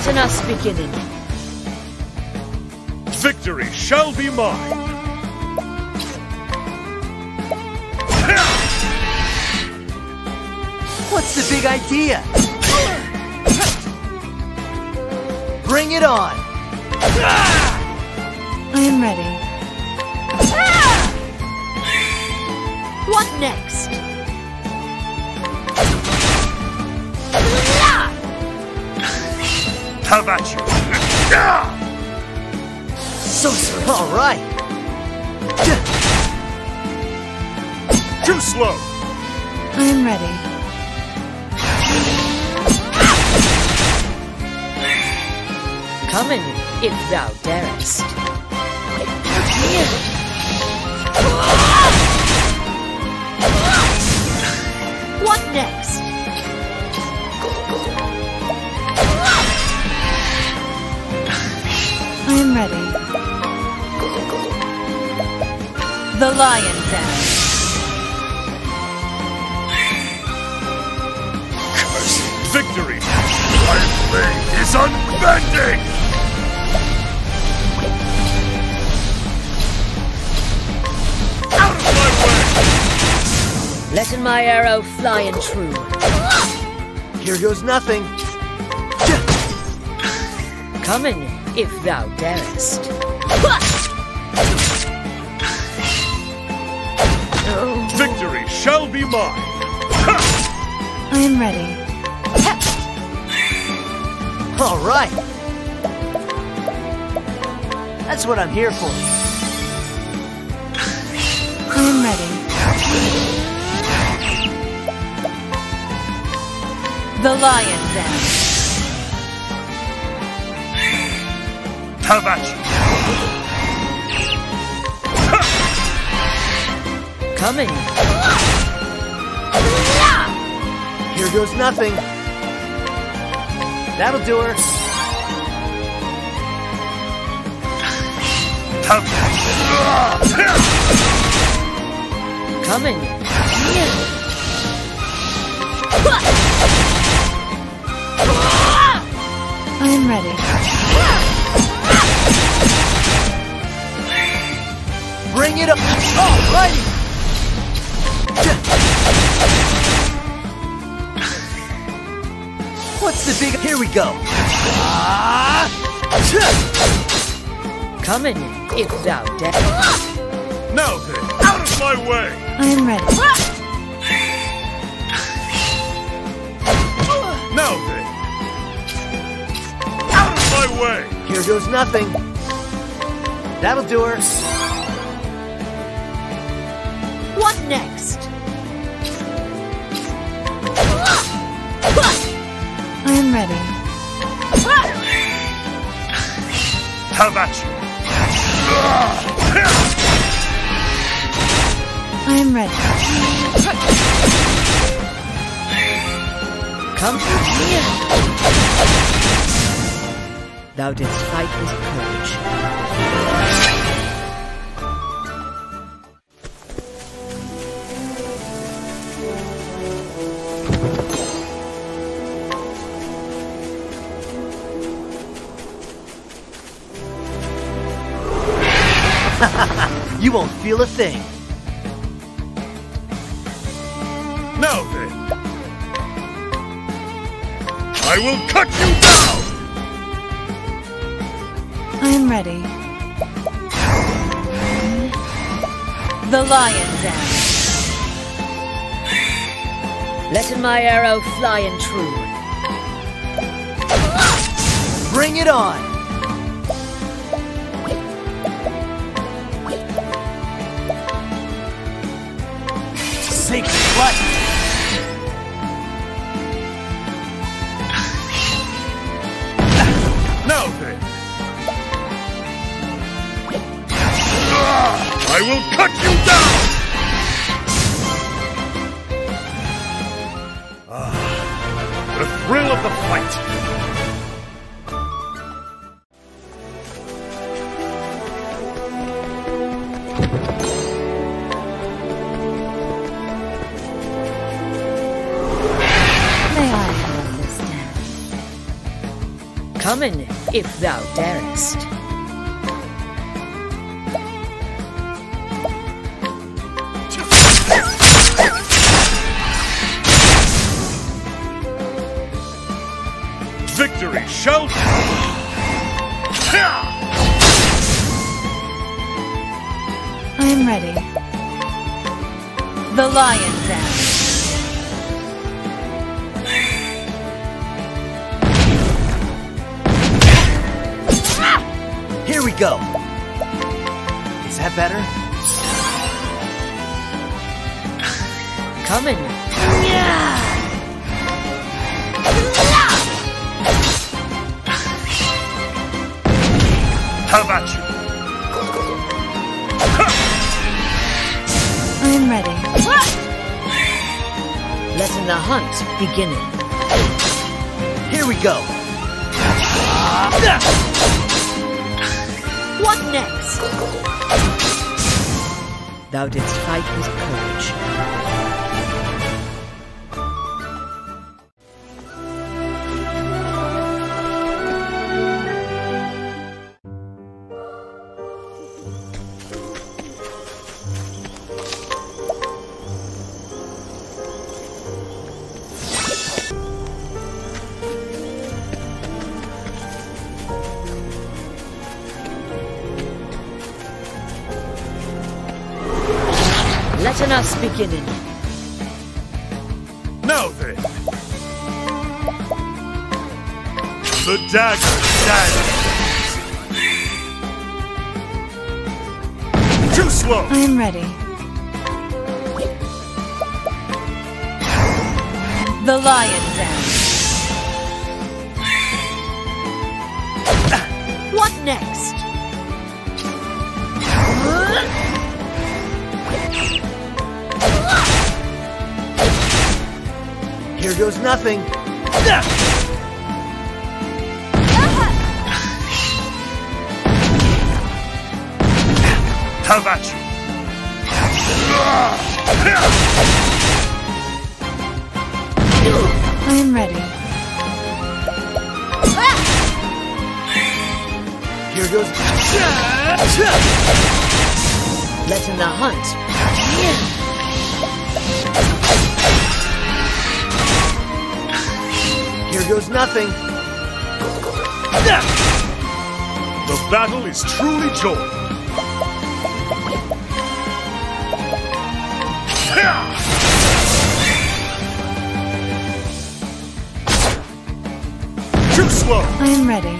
Threaten us beginning. Victory shall be mine. What's the big idea? Bring it on! I am ready. What next? Have about you. Sorcerer, alright! Too slow. I am ready. Coming, if thou darest. What next? Am ready. The lion dance. Cursed victory. My blade is unbending. Out of my way. Letting my arrow fly and true. Here goes nothing. Coming, if thou darest. Victory shall be mine. I am ready. Alright! That's what I'm here for. I am ready. The lion dance. Have at you. Coming. Here goes nothing. That'll do her. Have at you. Coming. I am ready. Bring it up! Alrighty! What's the big... Here we go! Ah! Coming, if thou darest. Now then, out of my way. I am ready. Now then. Out of my way. Here goes nothing. That'll do her. Have at you. I am ready. Come here. Thou didst fight with courage. You won't feel a thing. Now then. I will cut you down. I am ready. The lion dance. Letting my arrow fly and true. Bring it on! Light! Now then. I will cut you down. Ah, the thrill of the fight. Come if thou darest. Letting the hunt begin. Here we go. What next? Thou didst fight with courage. Letting us begin. Now then. The dagger stands. Too slow. I am ready. The lion den. goes nothing. How about you? I am ready. Here goes. Letting the hunt. Here goes nothing. The battle is truly joined. Too slow. I am ready.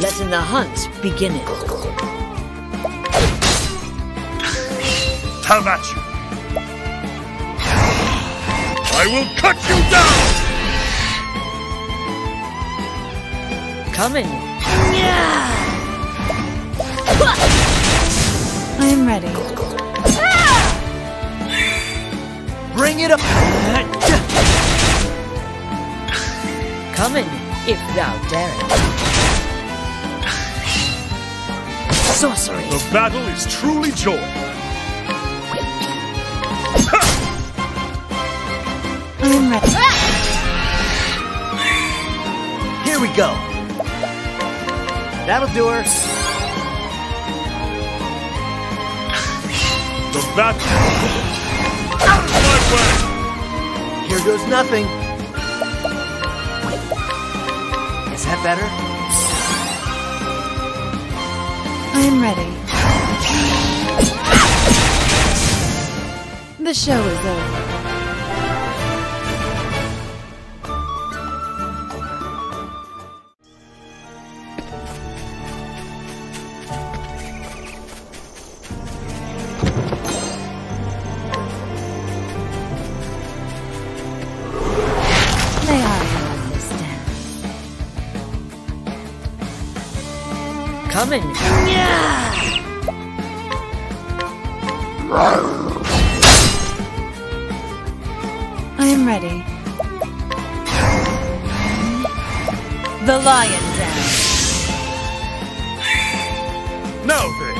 Letting the hunt begin. it. How about you? I will cut you down! Coming. I am ready. Bring it up. Coming, if thou darest. Sorcery. The battle is truly joined. I am ready. Here we go. That'll do her. The battle. Out of my way! Here goes nothing. Is that better? I am ready. The show is over. Coming. I am ready. The lion den. Now then.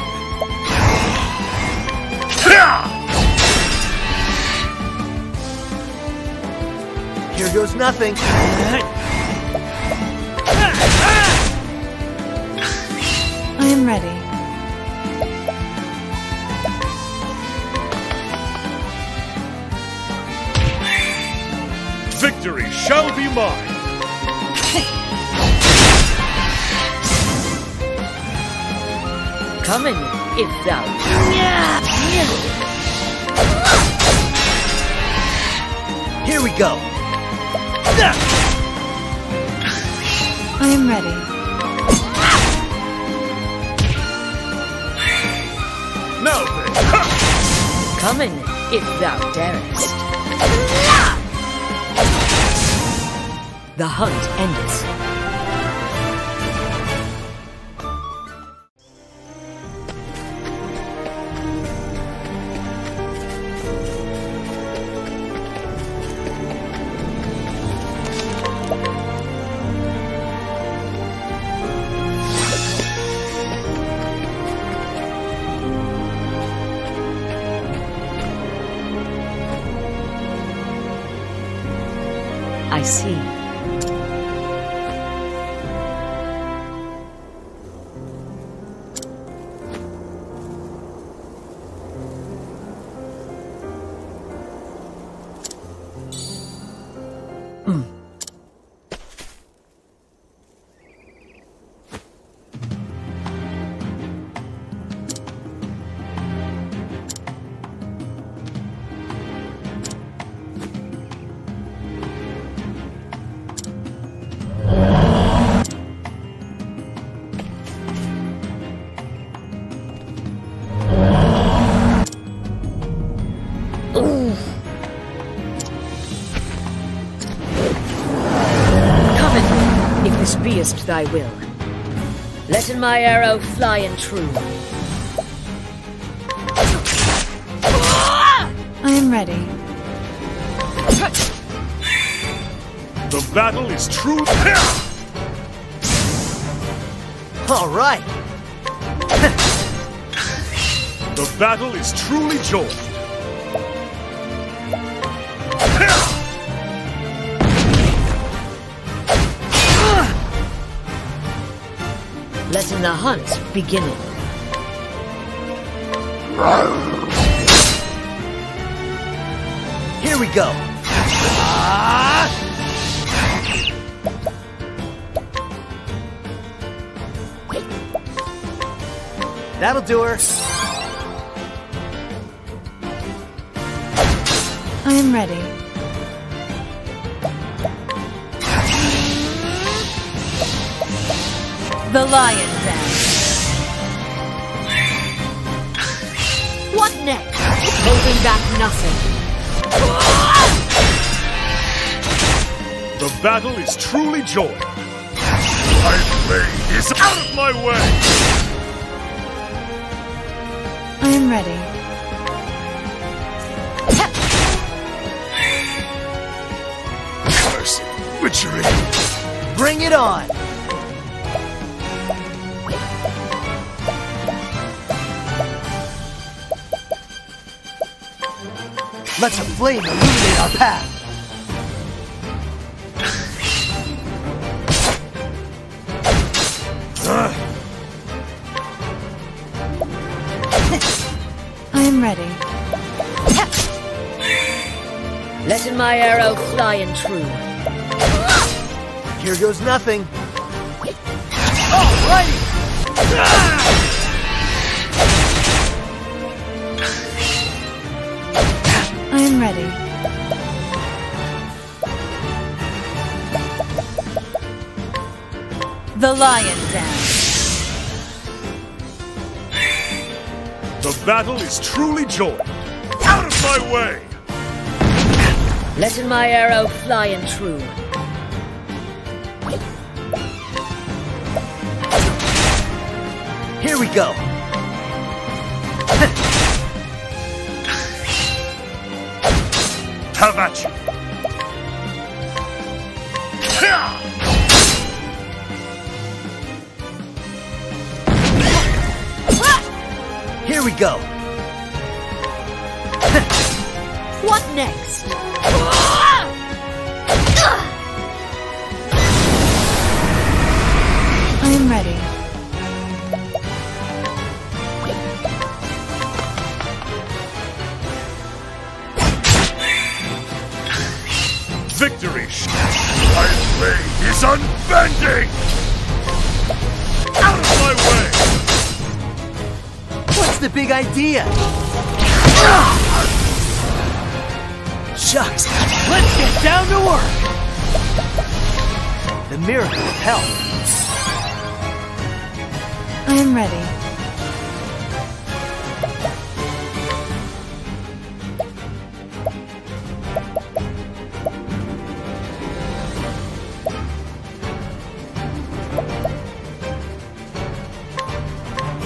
Here goes nothing. Go. I am ready. No. then, ha! Come in, if thou darest. The hunt endeth. This beest thy will. Let in my arrow fly and true. I am ready. The battle is true. All right. The battle is truly joined. Let in the hunt beginning. Here we go. That'll do her. I am ready. The lion nothing. The battle is truly joined. My blade is out of my way. I am ready. Cursed witchery. Bring it on. Let the flame illuminate our path. I am ready. Let in my arrow fly and true. Here goes nothing. Alrighty! Ah! Ready. The lion dance. The battle is truly joined. Out of my way. Letting my arrow fly and true. Here we go. I am ready. Victory! My blade is unbending! Out of my way! What's the big idea? Shucks! Let's get down to work! The miracle of health. I am ready.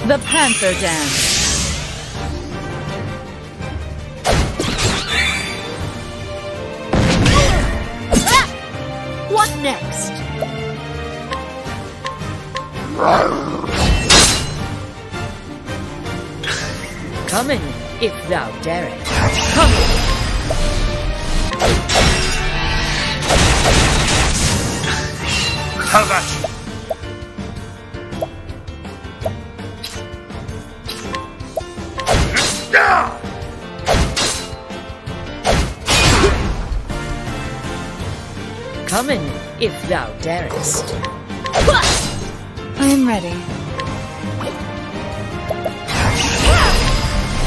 The Panther Dance. Come in, if thou darest. I am ready.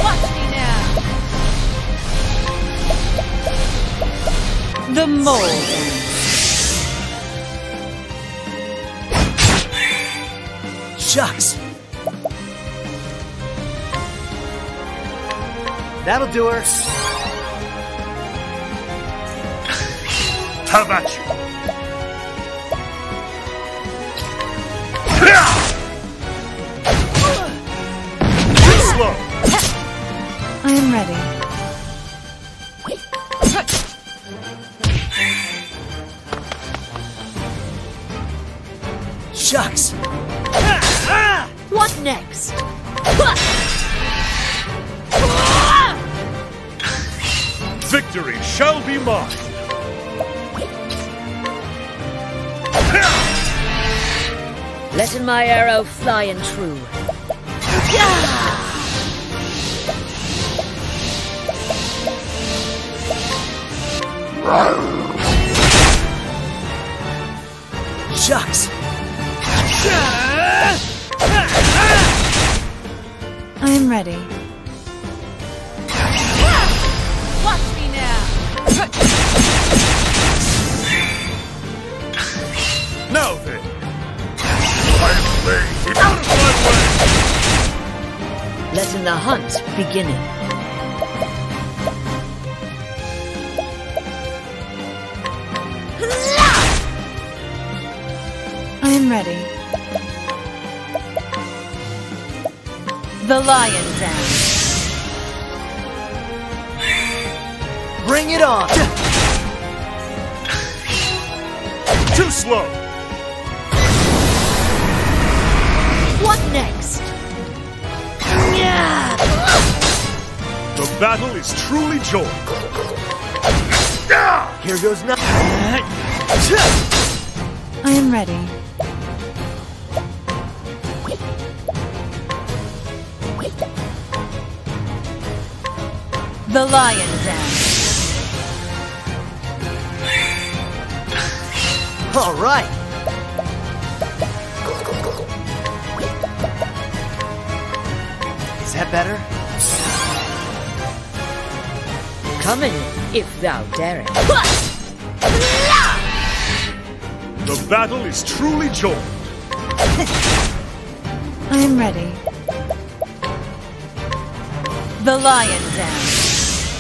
Watch me now! The Mole Dance. Shucks! That'll do her. How about you! And true. The hunt beginning. I am ready. The Lion Dance. Bring it on! Too slow! Battle is truly joined! Ah! Here goes nothing. I am ready. The Lion Dance. All right. Is that better? Come in, if thou dare it. The battle is truly joined! I am ready. The Lion Dance.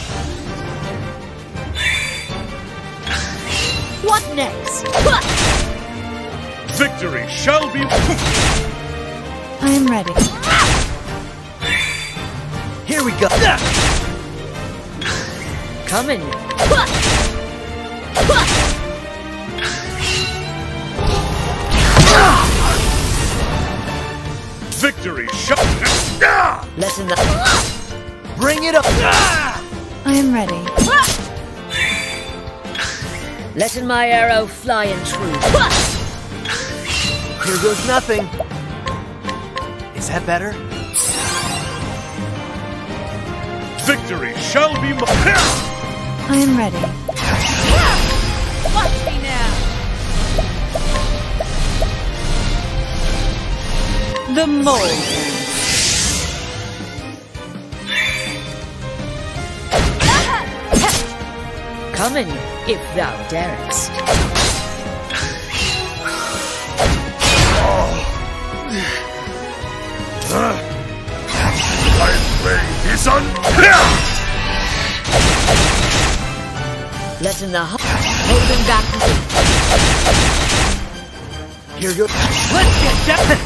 What next? Victory shall be I am ready. Here we go. Come in. Victory shall Ah! Letting the Bring it up. I am ready. letting my arrow fly and true. Here goes nothing. Is that better? Victory shall be mine. I am ready. Watch me now! The dance. Come in, if thou darest. My blade is on. Let in the hu- holding back Here goes. Let's get down.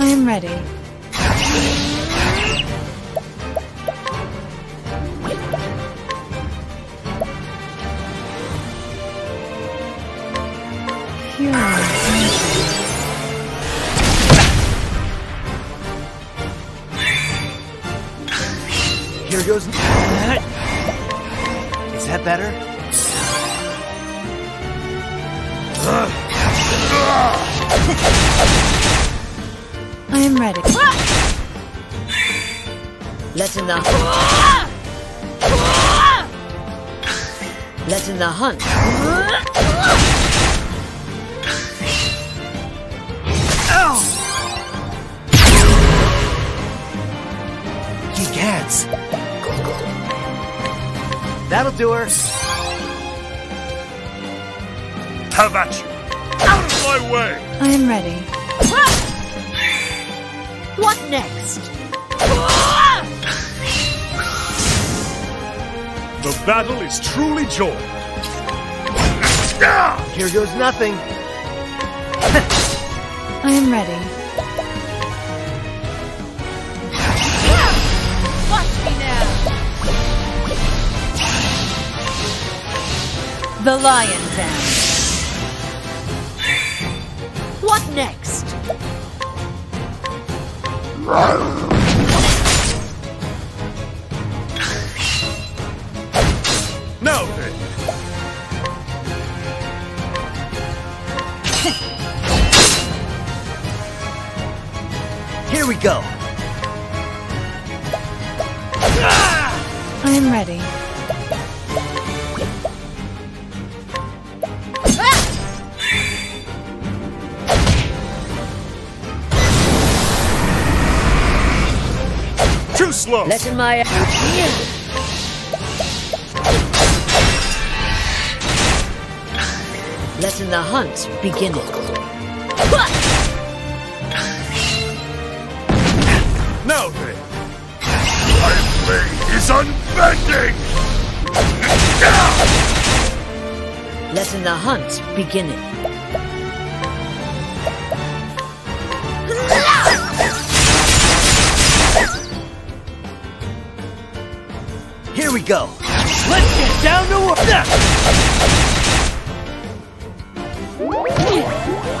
I am ready. Here. Here goes. Is that better? I am ready. Let in the Let in the hunt. He gets. That'll do her. Have at you. Out of my way. I am ready. What next? The battle is truly joined. Here goes nothing. I am ready. The lion dance. What next? No. Here we go. I am ready. Too slow. Let in my Let in the hunt begin it. Now then. My blade is unbending. Let in the hunt begin get down to work.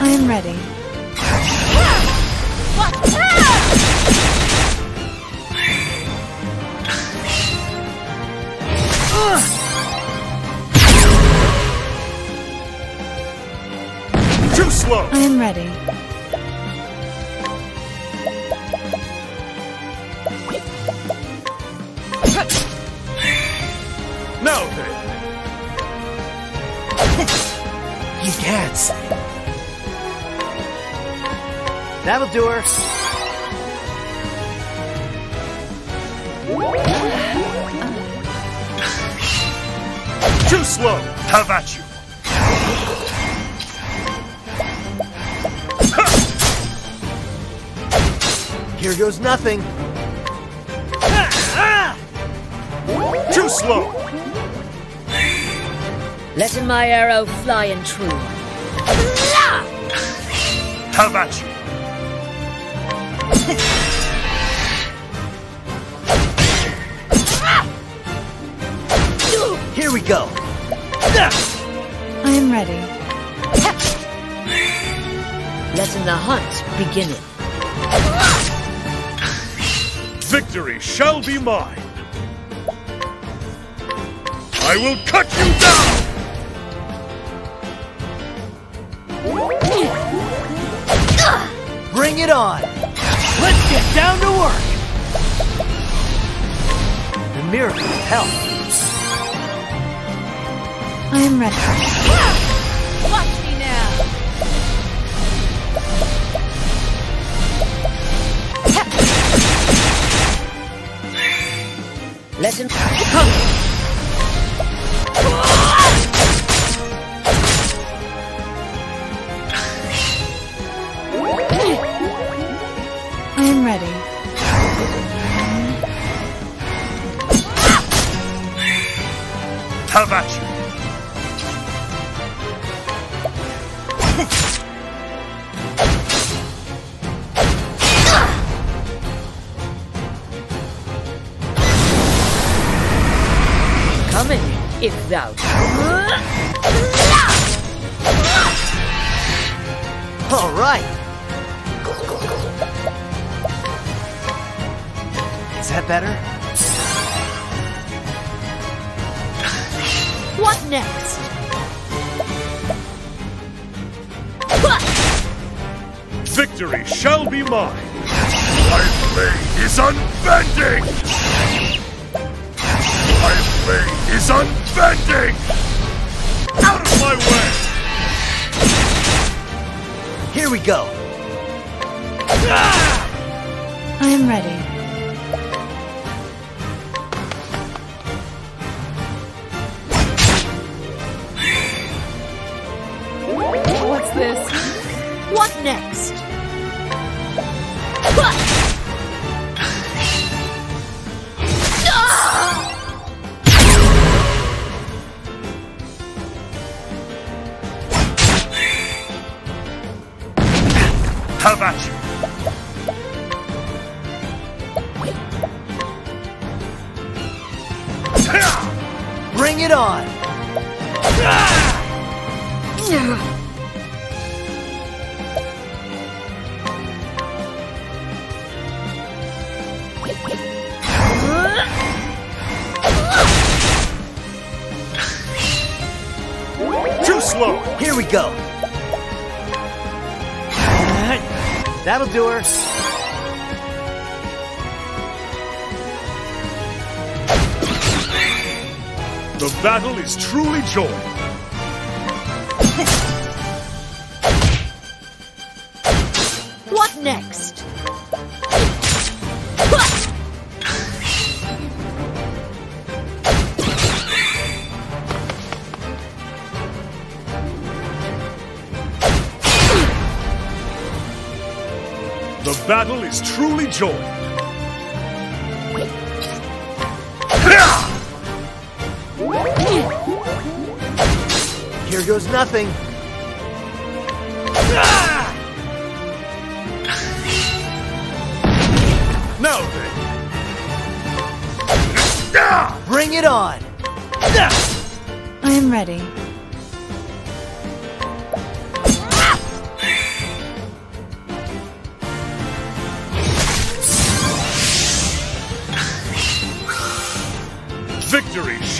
I am ready. Too slow. I am ready. He gets. That'll do her. Too slow. Have at you. Here goes nothing. Too slow. Let in my arrow fly and true. Have at you. Here we go. I am ready. Let in the hunt begin it. Victory shall be mine. I will cut you down. It on! Let's get down to work! The miracle of health. I am ready. Watch me now! Let him come! I am ready. Better? What next? Victory shall be mine. My blade is unbending. My blade is unbending. Out of my way. Here we go. I am ready. Have about you. Bring it on! Too slow. Here we go. That'll do her. The battle is truly joined. Is truly joy. Here goes nothing.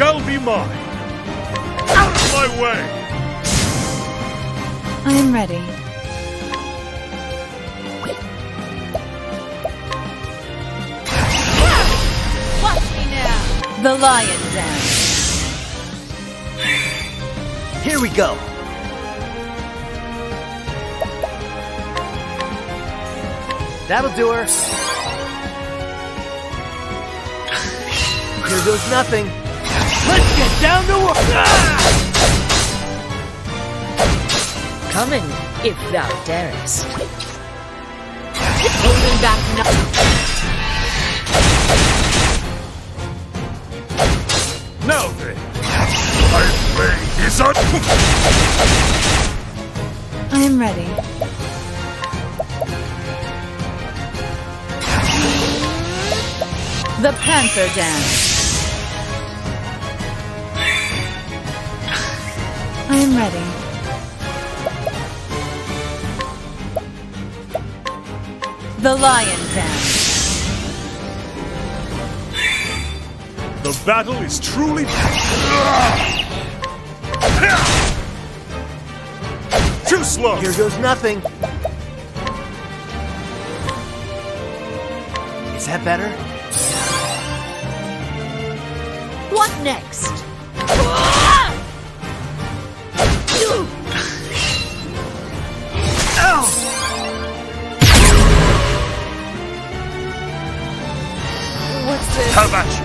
Shall be mine. Out of my way. I am ready. Watch me now! The lion dance. Here we go. That'll do her. Here goes nothing. Let's get down to work. Ah! Come in, if thou darest. Holding back nothing. Now then. My blade is un- I am ready. The panther dance. I am ready. The lion dance. The battle is truly. Too slow. Here goes nothing. Is that better? What next? What's this? How about you?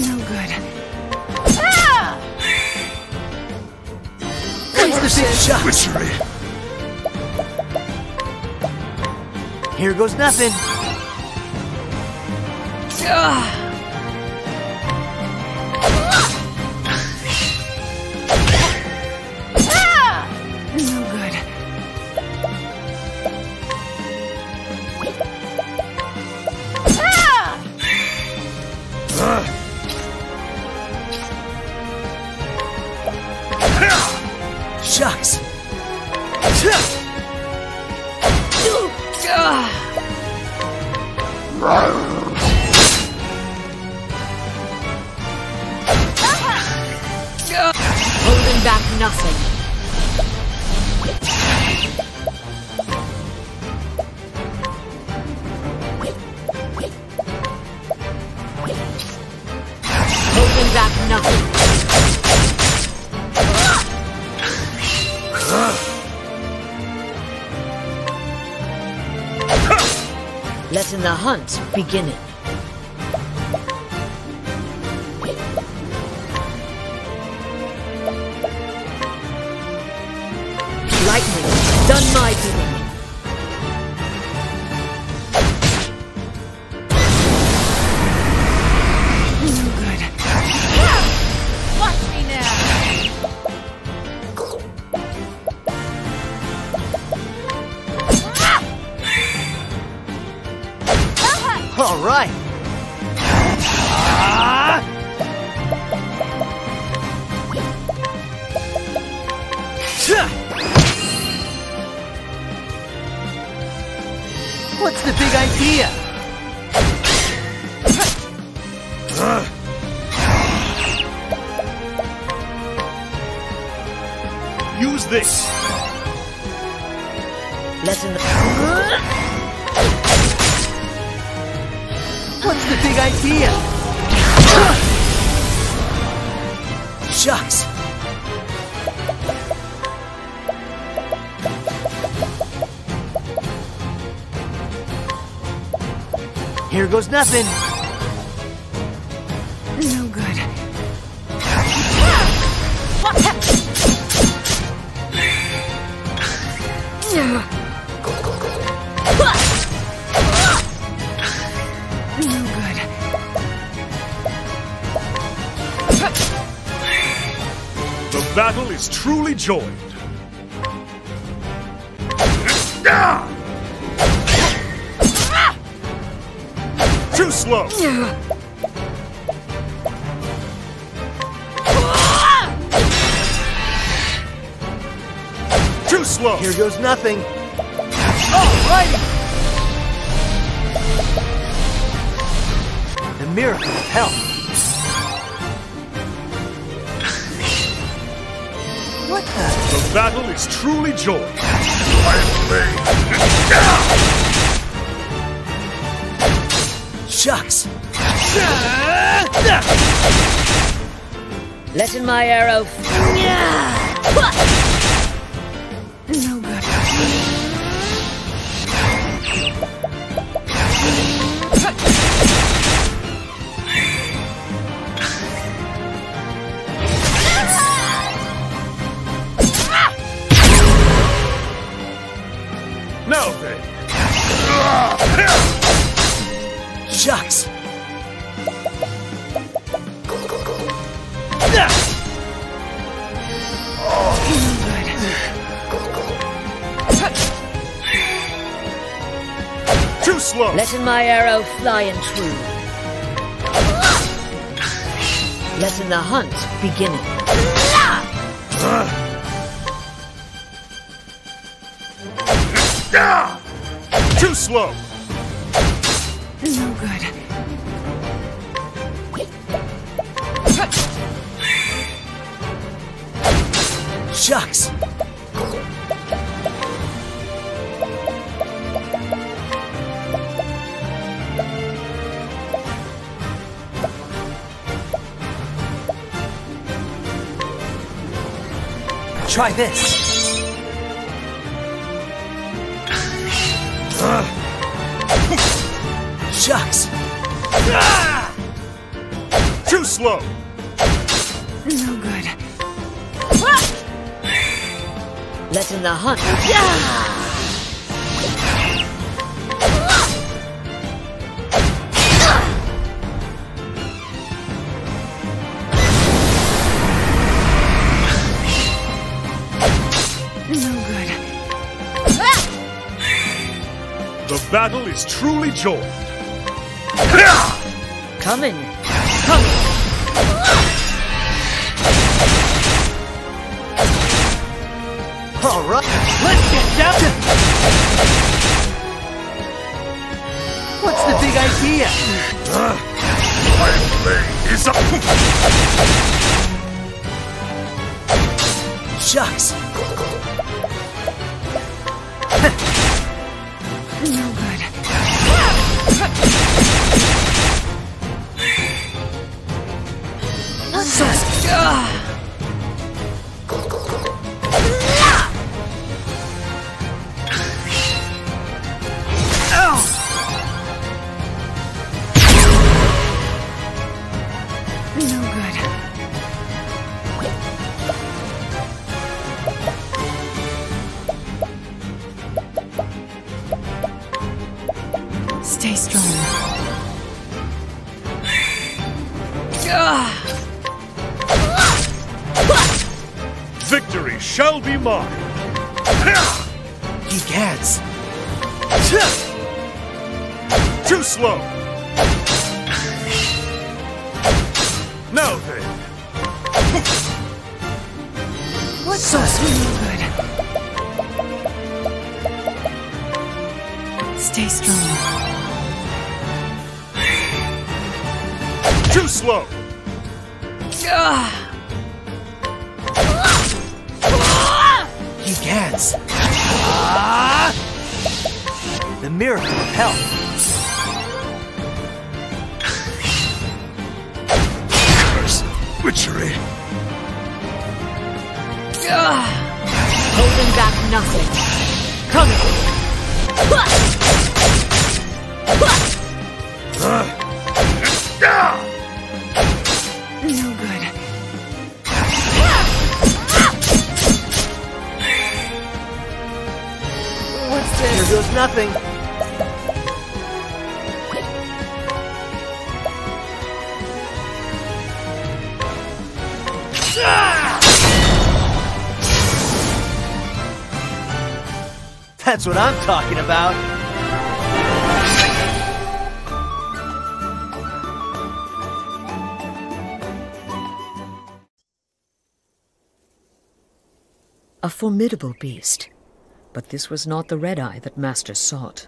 No good. Ah! What's the big shot? Witchery. Here goes nothing. No the hunt begin. Nothing. No good. No good. The battle is truly joined. Ah! Slow. Too slow. Here goes nothing. All right. The miracle of health. What the? The battle is truly joined. Shucks. letting my arrow. Too slow. Letting my arrow fly and true. Letting the hunt begin. Too slow. No good. Shucks. Try this. Shucks. Too slow! No good. Let in the hunt. No battle is truly joined. Coming. Coming. All right, let's get down to. What's the big idea? My blade is up! Shucks. No good. No shall be mine! Egads. Too slow! Egads. Ah! The miracle of health. Curse! Witchery! Holding back nothing. Coming. Ah! Nothing. That's what I'm talking about. A formidable beast. But this was not the red eye that Master sought.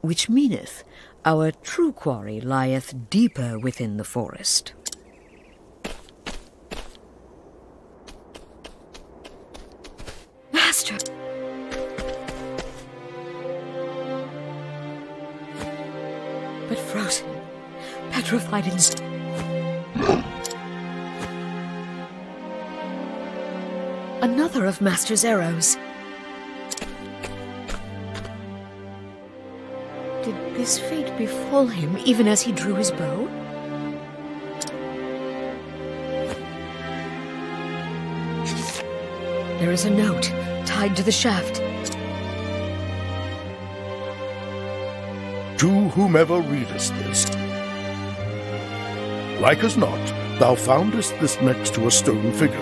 Which meaneth our true quarry lieth deeper within the forest. Master! But frozen, petrified in Another of Master's arrows. Did this fate befall him even as he drew his bow? There is a note tied to the shaft. To whomever readest this. Like as not, thou foundest this next to a stone figure.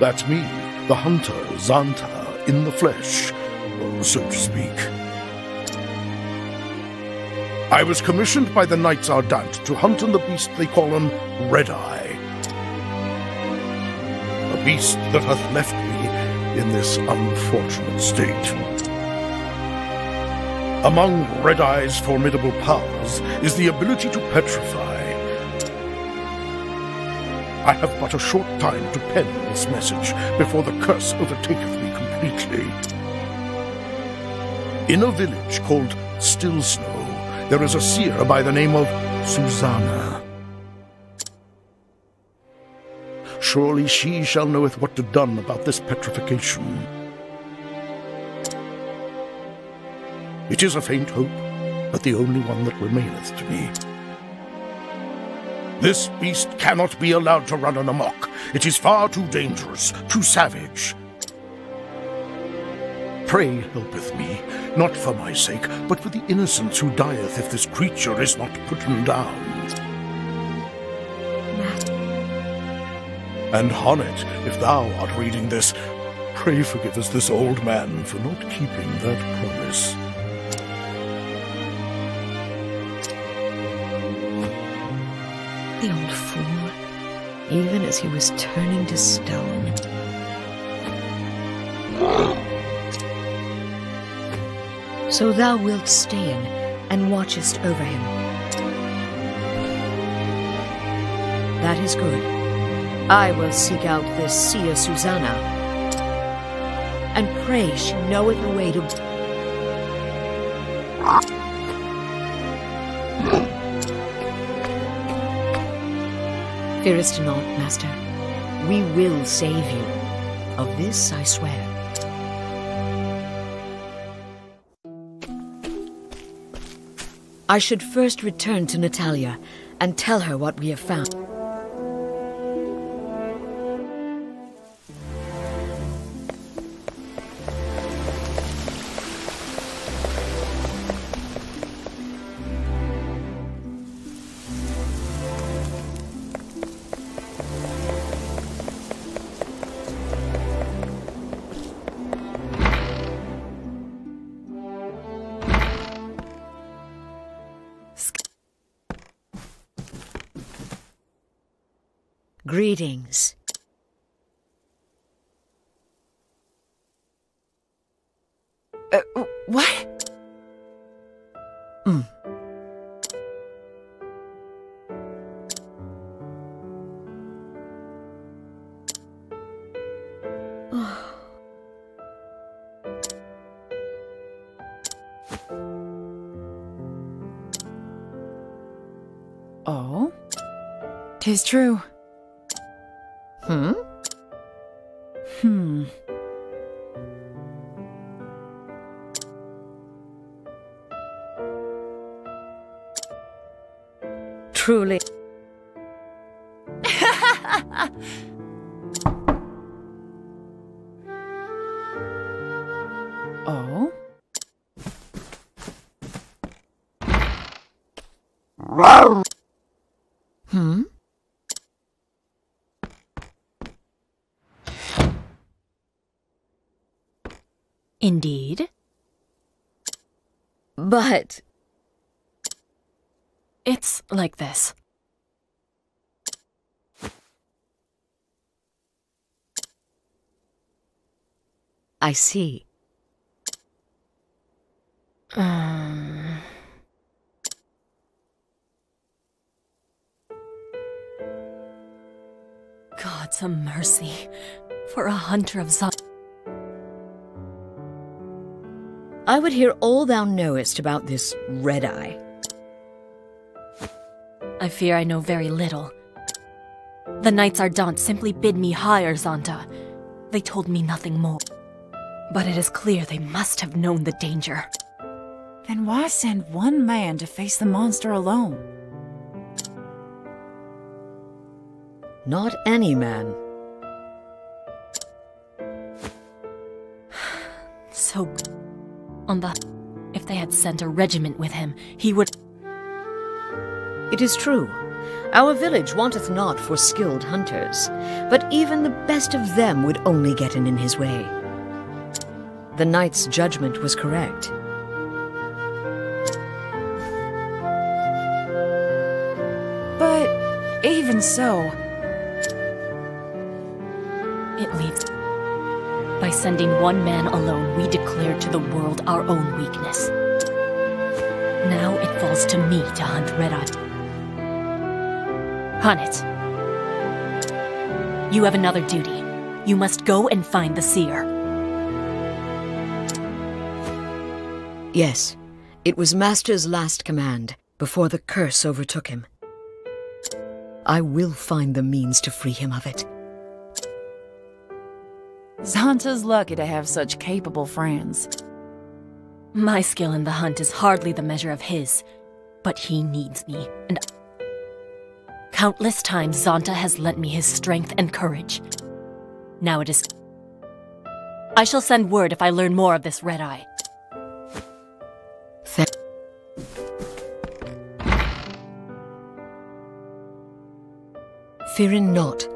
That's me, the hunter, Z'aanta, in the flesh, so to speak. I was commissioned by the Knights Ardante to hunt in the beast they call him Red Eye. A beast that hath left me in this unfortunate state. Among Red Eye's formidable powers is the ability to petrify. I have but a short time to pen this message before the curse overtaketh me completely. In a village called Stillsnow, there is a seer by the name of Susanna. surely she shall knoweth what to done about this petrification. It is a faint hope, but the only one that remaineth to me. This beast cannot be allowed to run on amok. It is far too dangerous, too savage. Pray helpeth me, not for my sake, but for the innocents who dieth if this creature is not putten down. And H'aanit, if thou art reading this, pray forgive us this old man for not keeping that promise. The old fool, even as he was turning to stone. So thou wilt stay in and watchest over him. That is good. I will seek out this seer Susanna, and pray she knoweth the way to. Fearest not, master. We will save you. Of this I swear. I should first return to Natalia and tell her what we have found. Greetings. Uh, what? Oh? Tis true. I see. Um, God's a mercy for a hunter of Zon. I would hear all thou knowest about this red eye. I fear I know very little. The Knights Ardante simply bid me hire Z'aanta. They told me nothing more. But it is clear they must have known the danger. Then why send one man to face the monster alone? Not any man. So, on the. If they had sent a regiment with him, he would. It is true. Our village wanteth not for skilled hunters, but even the best of them would only get in in his way. The knight's judgment was correct. But even so, It leaves. By sending one man alone, we declared to the world our own weakness. Now it falls to me to hunt Red Eye. H'aanit. You have another duty. You must go and find the seer. Yes, it was Master's last command before the curse overtook him. I will find the means to free him of it. Z'aanta's lucky to have such capable friends. My skill in the hunt is hardly the measure of his, but he needs me, and countless times Z'aanta has lent me his strength and courage. Now it is. I shall send word if I learn more of this Red Eye. Thank Fearing not.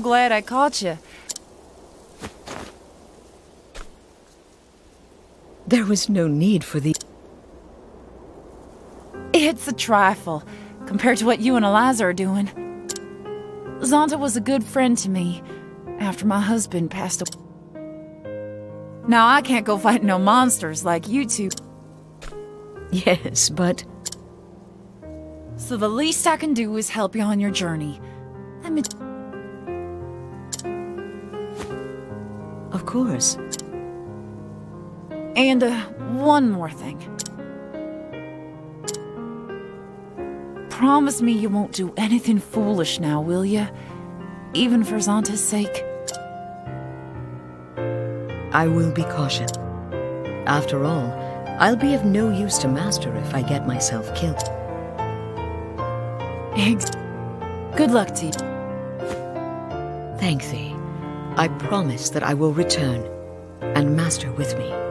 Glad I caught you. There was no need for the. It's a trifle compared to what you and Eliza are doing. Z'aanta was a good friend to me after my husband passed away. Now I can't go fighting no monsters like you two, Yes, but so the least I can do is help you on your journey. Let me. Course. And uh, one more thing. Promise me you won't do anything foolish now, will you? Even for Z'aanta's sake. I will be cautious. After all, I'll be of no use to Master if I get myself killed. Ex- Good luck to you. Thank thee. I promise that I will return, and Master with me.